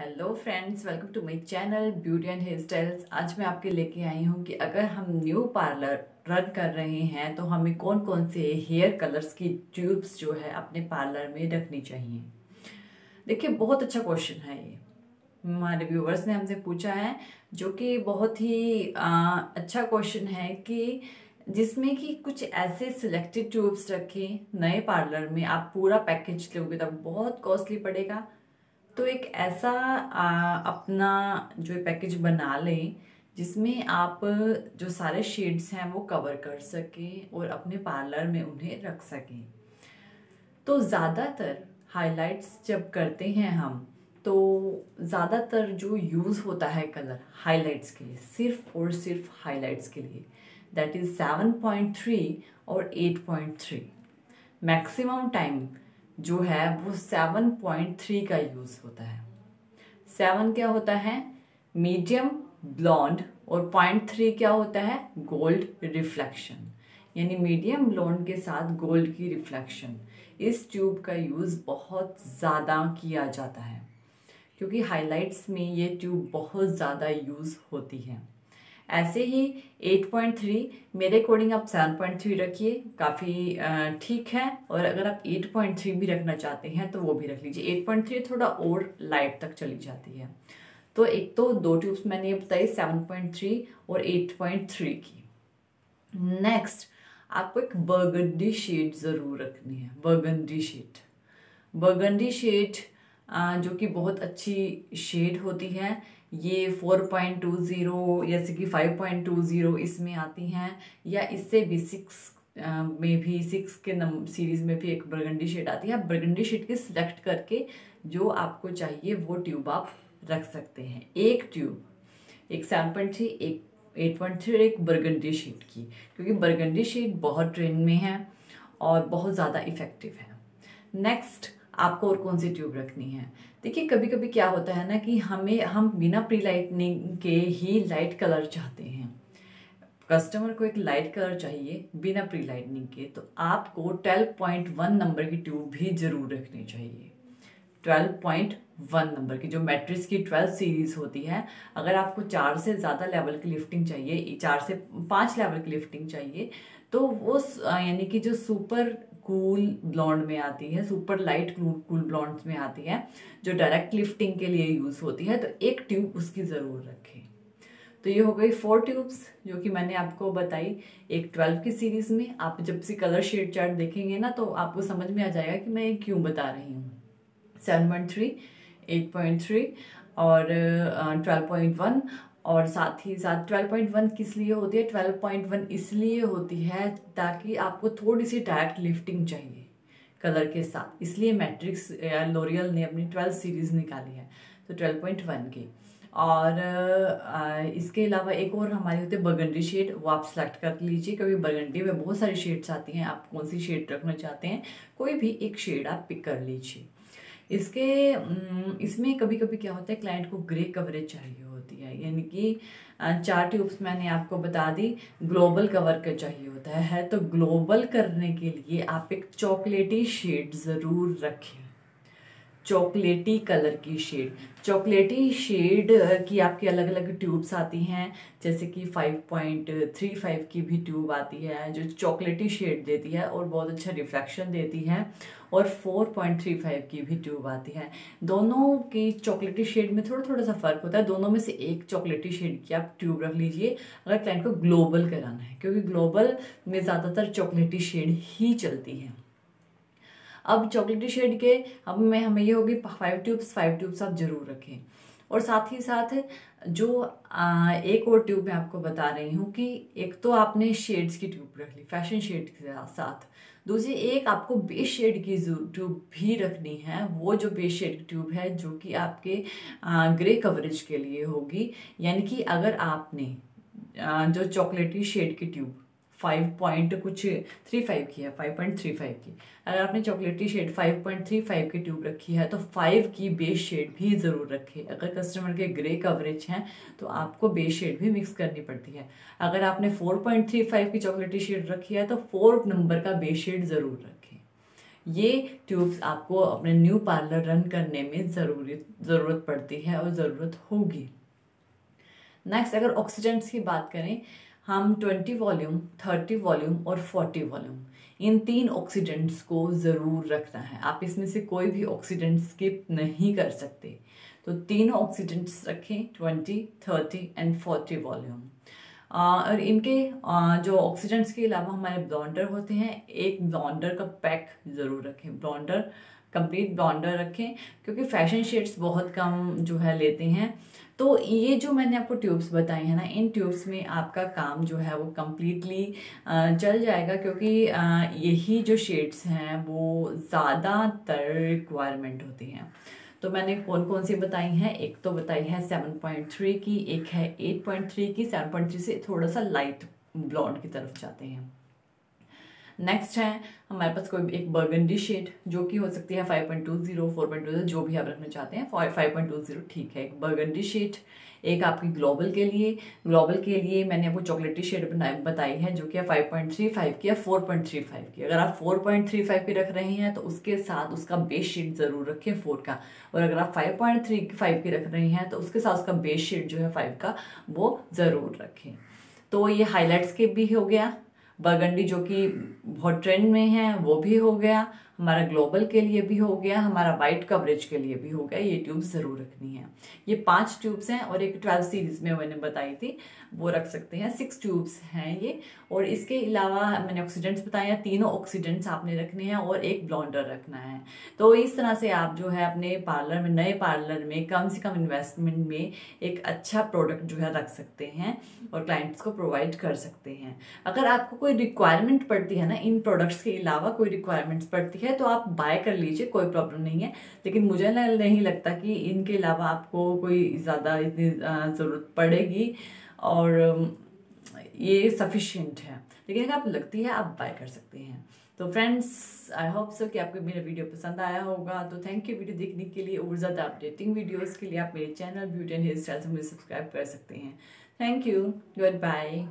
Hello friends welcome to my channel beauty and hair styles आज मैं आपके लेके आई हूँ कि अगर हम न्यू पार्लर रन कर रहे हैं तो हमें कौन कौन से हेयर कलर्स की ट्यूब्स जो है अपने पार्लर में रखनी चाहिए? देखिए बहुत अच्छा क्वेश्चन है ये। हमारे व्यूवर्स ने हमसे पूछा है जो कि बहुत ही आ, अच्छा क्वेश्चन है कि जिसमें कि कुछ ऐसे सिलेक्टेड ट्यूब्स रखें नए पार्लर में आप पूरा पैकेज लोगे तब बहुत कॉस्टली पड़ेगा। तो एक ऐसा आ, अपना जो पैकेज बना लें जिसमें आप जो सारे शेड्स हैं वो कवर कर सकें और अपने पार्लर में उन्हें रख सकें। तो ज़्यादातर हाइलाइट्स जब करते हैं हम तो ज़्यादातर जो यूज़ होता है कलर हाइलाइट्स के लिए सिर्फ़ और सिर्फ़ हाइलाइट्स के लिए that is seven point three और eight point three maximum time जो है, वो सेवन पॉइंट थ्री का यूज़ होता है। सेवन क्या होता है? मीडियम ब्लॉन्ड और पॉइंट थ्री क्या होता है? गोल्ड रिफ्लेक्शन यानी मीडियम ब्लॉन्ड के साथ गोल्ड की रिफ्लेक्शन इस ट्यूब का यूज़ बहुत ज़्यादा किया जाता है, क्योंकि हाइलाइट्स में ये ट्यूब बहुत ज़्यादा यूज़ होती है। ऐसे ही 8.3 मेरे अकॉर्डिंग आप 7.3 रखिए, काफ़ी ठीक है। और अगर आप 8.3 भी रखना चाहते हैं तो वो भी रख लीजिए। 8.3 थोड़ा और लाइट तक चली जाती है। तो एक तो दो ट्यूब्स मैंने ये बताई 7.3 और 8.3 की। नेक्स्ट आपको एक बर्गंडी शेड ज़रूर रखनी है। बर्गंडी शेड बर्गंडी शेड जो कि बहुत अच्छी शेड होती है ये 4.20 जैसे कि 5.20 इसमें आती हैं, या इससे भी सिक्स में भी सिक्स के नंबर सीरीज़ में भी एक बर्गंडी शेड आती है। आप बर्गंडी शेड के सिलेक्ट करके जो आपको चाहिए वो ट्यूब आप रख सकते हैं। एक ट्यूब एक सेवन पॉइंट थ्री एक एट पॉइंट थ्री और एक बर्गंडी शीट की, क्योंकि बर्गंडी शीट बहुत ट्रेंड में है और बहुत ज़्यादा इफ़ेक्टिव है। नेक्स्ट आपको और कौन सी ट्यूब रखनी है? देखिए कभी कभी क्या होता है ना कि हमें, हम बिना प्री लाइटनिंग के ही लाइट कलर चाहते हैं। कस्टमर को एक लाइट कलर चाहिए बिना प्री लाइटनिंग के तो आपको 12.1 नंबर की ट्यूब भी ज़रूर रखनी चाहिए। 12.1 नंबर की, जो मैट्रिक्स की 12 सीरीज़ होती है, अगर आपको चार से ज़्यादा लेवल की लिफ्टिंग चाहिए, चार से पाँच लेवल की लिफ्टिंग चाहिए तो वो यानी कि जो सुपर कूल ब्लॉन्ड में आती है सुपर लाइट कूल ब्लॉन्ड में आती है, जो डायरेक्ट लिफ्टिंग के लिए यूज़ होती है तो एक ट्यूब उसकी ज़रूर रखें। तो ये हो गई फोर ट्यूब्स जो कि मैंने आपको बताई एक ट्वेल्व की सीरीज़ में। आप जब से कलर शेड चार्ट देखेंगे ना तो आपको समझ में आ जाएगा कि मैं क्यों बता रही हूँ। Seven point three eight point three और ट्वेल्व पॉइंट वन और साथ ही साथ 12.1 किस लिए होती है? 12.1 इसलिए होती है ताकि आपको थोड़ी सी डायरेक्ट लिफ्टिंग चाहिए कलर के साथ। इसलिए मैट्रिक्स या लोरियल ने अपनी 12 सीरीज़ निकाली है तो 12.1 की। और इसके अलावा एक और हमारी होती है बर्गंडी शेड वो आप सेलेक्ट कर लीजिए। क्योंकि बर्गंडी में बहुत सारी शेड्स आती हैं, आप कौन सी शेड रखना चाहते हैं, कोई भी एक शेड आप पिक कर लीजिए। इसके इसमें कभी कभी क्या होता है क्लाइंट को ग्रे कवरेज चाहिए होती है। यानी कि चार ट्यूब्स मैंने आपको बता दी, ग्लोबल कवर का चाहिए होता है। तो ग्लोबल करने के लिए आप एक चॉकलेटी शेड ज़रूर रखें। चॉकलेटी कलर की शेड चॉकलेटी शेड की आपकी अलग अलग ट्यूब्स आती हैं, जैसे कि 5.35 की भी ट्यूब आती है, जो चॉकलेटी शेड देती है और बहुत अच्छा रिफ्लेक्शन देती है, और 4.35 की भी ट्यूब आती है। दोनों की चॉकलेटी शेड में थोड़ा थोड़ा सा फ़र्क होता है। दोनों में से एक चॉकलेटी शेड की आप ट्यूब रख लीजिए, अगर क्लाइंट को ग्लोबल कराना है, क्योंकि ग्लोबल में ज़्यादातर चॉकलेटी शेड ही चलती है। अब चॉकलेटी शेड के अब में हमें ये होगी फाइव ट्यूब्स फाइव ट्यूब्स आप ज़रूर रखें। और साथ ही साथ जो आ, एक और ट्यूब मैं आपको बता रही हूँ कि एक तो आपने शेड्स की ट्यूब रख ली फ़ैशन शेड के साथ। दूसरी एक आपको बेस शेड की ट्यूब भी रखनी है वो जो बेस शेड की ट्यूब है जो कि आपके ग्रे कवरेज के लिए होगी। यानी कि अगर आपने जो चॉकलेटी शेड की ट्यूब फाइव पॉइंट कुछ थ्री फाइव की है फाइव पॉइंट थ्री फाइव की। अगर आपने chocolatey shade five point three five की ट्यूब रखी है तो फाइव की बेस शेड भी ज़रूर रखें। अगर कस्टमर के ग्रे कवरेज हैं तो आपको बेस शेड भी मिक्स करनी पड़ती है। अगर आपने फोर पॉइंट थ्री फाइव की चॉकलेटी शेड रखी है तो फोर नंबर का बेस शेड ज़रूर रखें। ये ट्यूब्स आपको अपने न्यू पार्लर रन करने में ज़रूरी, ज़रूरत पड़ती है और ज़रूरत होगी। नेक्स्ट अगर ऑक्सीडेंट्स की बात करें हम 20 वॉल्यूम 30 वॉल्यूम और 40 वॉल्यूम इन तीन ऑक्सीडेंट्स को ज़रूर रखना है। आप इसमें से कोई भी ऑक्सीडेंट स्किप नहीं कर सकते। तो तीनों ऑक्सीडेंट्स रखें 20, 30 एंड 40 वॉल्यूम। और इनके आ, जो ऑक्सीडेंट्स के अलावा हमारे ब्लॉन्डर होते हैं एक ब्लॉन्डर का पैक ज़रूर रखें। ब्लॉन्डर कंप्लीट ब्लॉन्डर रखें, क्योंकि फ़ैशन शेड्स बहुत कम जो है लेते हैं। तो ये जो मैंने आपको ट्यूब्स बताई हैं ना, इन ट्यूब्स में आपका काम जो है वो कम्प्लीटली चल जाएगा, क्योंकि यही जो शेड्स हैं वो ज़्यादातर रिक्वायरमेंट होती हैं। तो मैंने कौन कौन सी बताई हैं? एक तो बताई है सेवन पॉइंट थ्री की, एक है एट पॉइंट थ्री की सेवन पॉइंट थ्री से थोड़ा सा लाइट ब्लॉन्ड की तरफ़ जाते हैं। नेक्स्ट है, हमारे पास कोई एक बर्गंडी शेड जो कि हो सकती है five point two zero four point two जो भी आप रखना चाहते हैं फाइव पॉइंट टू ज़ीरो ठीक है, एक बर्गंडी शेड एक आपकी ग्लोबल के लिए। ग्लोबल के लिए मैंने आपको चॉकलेटी शेड बताई है, जो कि है फाइव पॉइंट थ्री फाइव की या फोर पॉइंट थ्री फाइव की। अगर आप फोर पॉइंट थ्री फाइव की रख रहे हैं तो उसके साथ उसका बेस शेड ज़रूर रखें फोर का। और अगर आप फाइव पॉइंट थ्री फाइव की रख रहे हैं तो उसके साथ उसका बेस शेड जो है फाइव का, वो ज़रूर रखें। तो ये हाईलाइट्स के भी हो गया। बर्गंडी जो कि बहुत ट्रेंड में है, वो भी हो गया, हमारा ग्लोबल के लिए भी हो गया, हमारा वाइट कवरेज के लिए भी हो गया, ये ट्यूब ज़रूर रखनी है। ये पाँच ट्यूब्स हैं और एक ट्वेल्व सीरीज़ में मैंने बताई थी, वो रख सकते हैं सिक्स ट्यूब्स हैं ये। और इसके अलावा मैंने ऑक्सीडेंट्स बताया, तीनों ऑक्सीडेंट्स आपने रखने हैं और एक ब्लॉन्डर रखना है। तो इस तरह से आप जो है अपने पार्लर में, नए पार्लर में, कम से कम इन्वेस्टमेंट में एक अच्छा प्रोडक्ट जो है रख सकते हैं और क्लाइंट्स को प्रोवाइड कर सकते हैं। अगर आपको कोई रिक्वायरमेंट पड़ती है ना, इन प्रोडक्ट्स के अलावा कोई रिक्वायरमेंट्स पड़ती है तो आप बाय कर लीजिए, कोई प्रॉब्लम नहीं है। लेकिन मुझे नहीं लगता कि इनके अलावा आपको कोई ज़्यादा इतनी ज़रूरत पड़ेगी और ये सफिशियंट है। लेकिन अगर आप लगती है, आप बाय कर सकते हैं। तो फ्रेंड्स आई होप सो कि आपको मेरा वीडियो पसंद आया होगा। तो थैंक यू वीडियो देखने के लिए और ज़्यादा अपडेटिंग वीडियोस के लिए आप मेरे channel beauty and hair style से मुझे सब्सक्राइब कर सकते हैं। Thank you good bye